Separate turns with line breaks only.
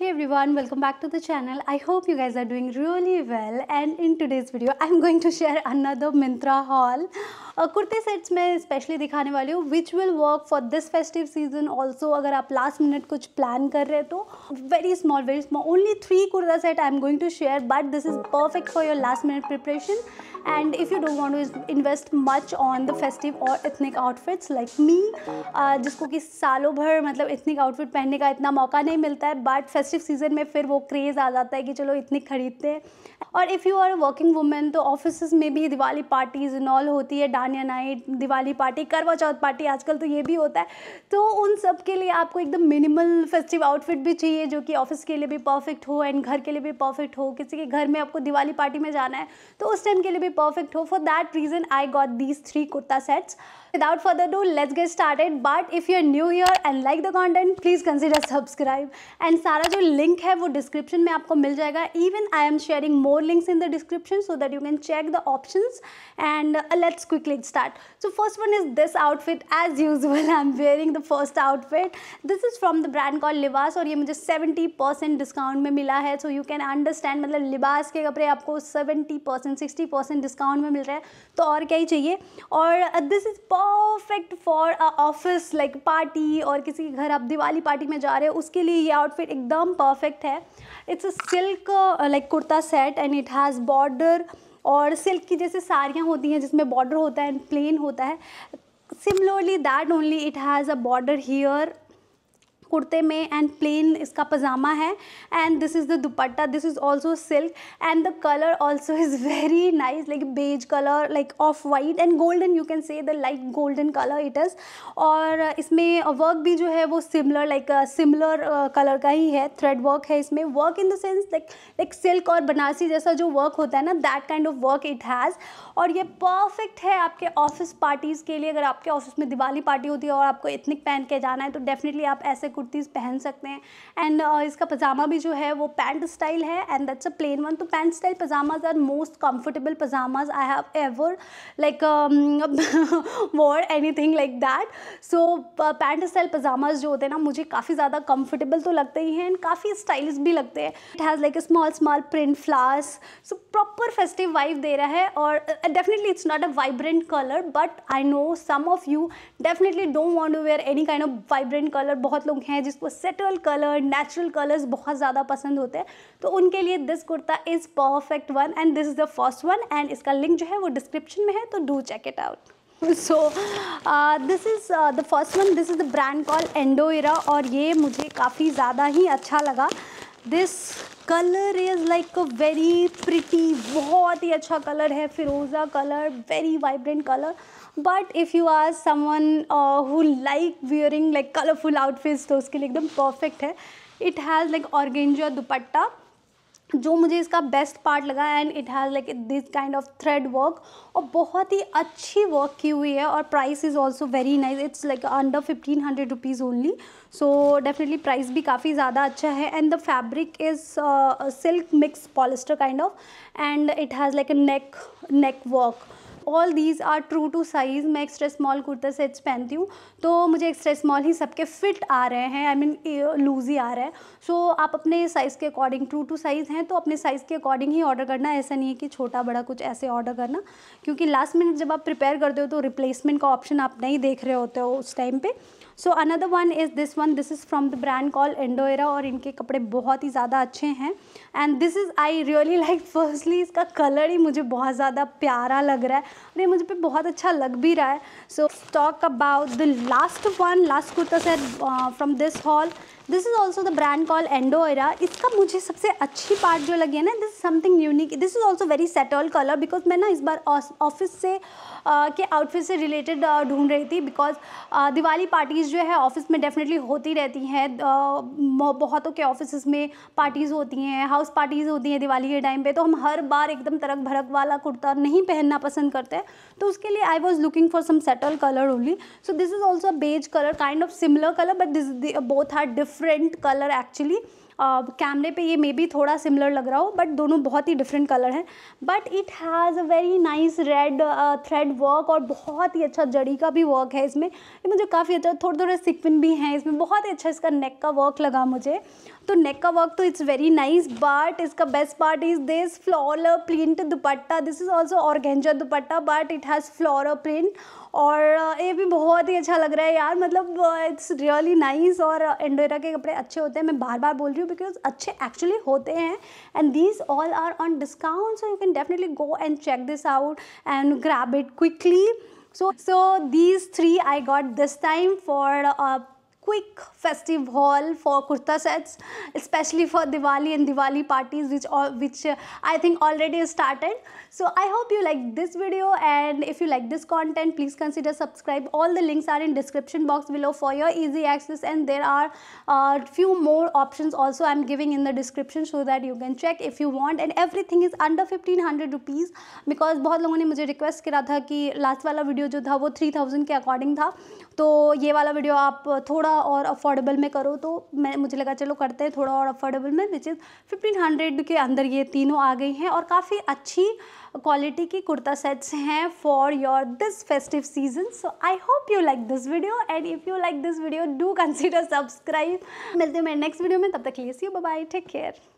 Hey everyone, welcome back to the channel. I hope you guys are doing really well and in today's video I'm going to share another Mintra haul. कुर्ते sets में specially दिखाने वाली हूँ which will work for this festive season also अगर आप last minute कुछ plan कर रहे हैं तो very small very small only three kurta set I am going to share but this is perfect for your last minute preparation and if you don't want to invest much on the festive और ethnic outfits like me जिसको कि सालों भर मतलब ethnic outfit पहनने का इतना मौका नहीं मिलता है बट फेस्टिव सीज़न में फिर वो क्रेज़ आ जाता है कि चलो इतनी खरीदते हैं। और if you are working women तो ऑफ़िस में भी दिवाली पार्टीज़ इनॉल होती है, डानिया नाइट, दिवाली पार्टी करवा चौथ पार्टी आजकल तो ये भी होता है। तो उन सब के लिए आपको एकदम मिनिमल फेस्टिव आउटफिट भी चाहिए, जो कि ऑफ़िस के लिए भी परफेक्ट हो एंड घर के लिए भी परफेक्ट हो। किसी के घर में आपको दिवाली पार्टी में जाना है तो उस टाइम के लिए भी परफेक्ट हो। For that reason I got these three kurta sets without further ado let's get started but if you're new here and like the content please consider subscribe and सारा जो link है वो description में आपको मिल जाएगा even I am sharing more links in the description so that you can check the options and uh, let's quickly start so first one is this outfit as usual I'm wearing the first outfit this is from the brand called Libas और ये मुझे 70% discount में मिला है सो you can understand मतलब लिबास के कपड़े आपको 70 परसेंट सिक्सटी परसेंट डिस्काउंट में मिल रहे हैं तो और क्या ही चाहिए और this is perfect for a office like party और किसी के घर आप दिवाली पार्टी में जा रहे हो, उसके लिए ये आउटफिट एकदम परफेक्ट है। It's a silk like kurta set and it has border और सिल्क की जैसे साड़ियाँ होती हैं, जिसमें बॉर्डर होता है एंड प्लेन होता है। Similarly that only it has a border here कुर्ते में एंड प्लेन इसका पजामा है. And this is the dupatta this is also silk and the colour also is very nice like beige colour like off white and golden you can say the like golden colour it is और इसमें work भी जो है वो similar like similar colour का ही है. Thread work है इसमें. Work in the sense like like silk और बनारसी जैसा जो वर्क होता है ना that kind of work it has और ये परफेक्ट है आपके ऑफ़िस पार्टीज़ के लिए. अगर आपके ऑफ़िस में दिवाली पार्टी होती है और आपको इतनिक पहन के जाना है तो डेफिनेटली आप ऐसे कुर्तीज़ पहन सकते हैं। एंड uh, इसका पजामा भी जो है वो पैंट स्टाइल है। And that's a plain one तो pant style pyjamas are most comfortable pyjamas I have ever like wore anything like that so pant style pyjamas जो होते हैं ना मुझे काफ़ी ज़्यादा कम्फर्टेबल तो लगते ही हैं एंड काफ़ी स्टाइलिश भी लगते हैं। It has like a small small print flowers so proper festive vibe दे रहा है और definitely it's not a vibrant colour but I know some of you definitely don't want to wear any kind of vibrant colour बहुत लोग हैं, जिसको settle colour natural colours बहुत ज़्यादा पसंद होते हैं। तो उनके लिए this kurta is perfect one and this is the first one and इसका लिंक जो है वो डिस्क्रिप्शन में है तो do check it out so this is the first one this is the brand call Indo Era और ये मुझे काफ़ी ज़्यादा ही अच्छा लगा। This colour is like a very pretty बहुत ही अच्छा कलर है फिरोज़ा colour very vibrant colour but if you are someone who like wearing like colourful outfits तो उसके लिए एकदम परफेक्ट है। It has like organza dupatta, जो मुझे इसका बेस्ट पार्ट लगा and it has like this kind of thread work और बहुत ही अच्छी वर्क की हुई है, और price is also very nice it's like under fifteen hundred rupees only so definitely price भी काफ़ी ज़्यादा अच्छा है। And the fabric is silk mix polyester kind of and it has like a neck neck work all these are true to size मैं extra small kurta sets पहनती हूँ तो मुझे एक्स्ट्रा स्मॉल ही सबके फिट आ रहे हैं आई मीन लूज़ ही आ रहा है। सो so, आप अपने साइज़ के अकॉर्डिंग ट्रू टू साइज़ हैं तो अपने साइज़ के अकॉर्डिंग ही ऑर्डर करना। ऐसा नहीं है कि छोटा बड़ा कुछ ऐसे ऑर्डर करना क्योंकि लास्ट मिनट जब आप प्रिपेयर करते हो तो रिप्लेसमेंट का ऑप्शन आप नहीं देख रहे होते हो उस टाइम पर so another one is this one this is from the brand call Indo Era और इनके कपड़े बहुत ही ज़्यादा अच्छे हैं। And this is I really like firstly इसका कलर ही मुझे बहुत ज़्यादा प्यारा लग रहा है। और ये मुझे पे बहुत अच्छा लग भी रहा है। So talk about the last one last kurta set from this haul this is also the brand call Indo Era इसका मुझे सबसे अच्छी पार्ट जो लगी है ना this is something unique this is also very subtle colour because मैं ना इस बार ऑफ़िस से uh, के आउटफिट से रिलेटेड ढूंढ uh, ढूंढ रही थी बिकॉज़ uh, दिवाली पार्टीज़ जो है ऑफ़िस में डेफिनेटली होती रहती हैं। बहुतों के ऑफ़िस में पार्टीज़ होती हैं हाउस पार्टीज़ होती हैं दिवाली के टाइम पे तो हम हर बार एकदम तरक भरक वाला कुर्ता नहीं पहनना पसंद करते तो उसके लिए I was looking for some subtle colour only so this is also beige colour kind of similar colour but this both are different colour actually कैमरे पे ये मे बी थोड़ा सिमिलर लग रहा हो बट दोनों बहुत ही डिफरेंट कलर हैं. But it has a very nice red thread work और बहुत ही अच्छा जड़ी का भी वर्क है इसमें. ये मुझे काफ़ी अच्छा थोड़े थोड़े सिक्विन भी हैं इसमें. बहुत ही अच्छा इसका नेक का वर्क लगा मुझे. तो नेक का वर्क तो इट्स वेरी नाइस बट इसका best part is this floral print dupatta. This is also organza dupatta but it has floral print और ये भी बहुत ही अच्छा लग रहा है यार। मतलब इट्स रियली नाइस और एंडोरा के कपड़े अच्छे होते हैं। मैं बार बार बोल रही हूँ बिकॉज़ अच्छे एक्चुअली होते हैं। And these all are on discount so you can definitely go and check this out and grab it quickly so so these three I got this time for quick festive haul for kurta sets especially for diwali and diwali parties which all which uh, i think already started so i hope you like this video and if you like this content please consider subscribe all the links are in description box below for your easy access and there are a uh, few more options also i'm giving in the description so that you can check if you want and everything is under 1500 rupees because बहुत लोगों ने मुझे request करा था कि last वाला video जो था वो 3000 के अकॉर्डिंग था तो ये वाला वीडियो आप थोड़ा और अफोर्डेबल में करो तो मैं, मुझे लगा चलो करते हैं थोड़ा और अफोर्डेबल में विच इज़ फिफ्टीन हंड्रेड के अंदर ये तीनों आ गई हैं और काफ़ी अच्छी क्वालिटी की कुर्ता सेट्स हैं for your this festive season so I hope you like this video and if you like this video do consider subscribe मिलते हैं मेरे नेक्स्ट वीडियो में, तब तक सी बाय टेक केयर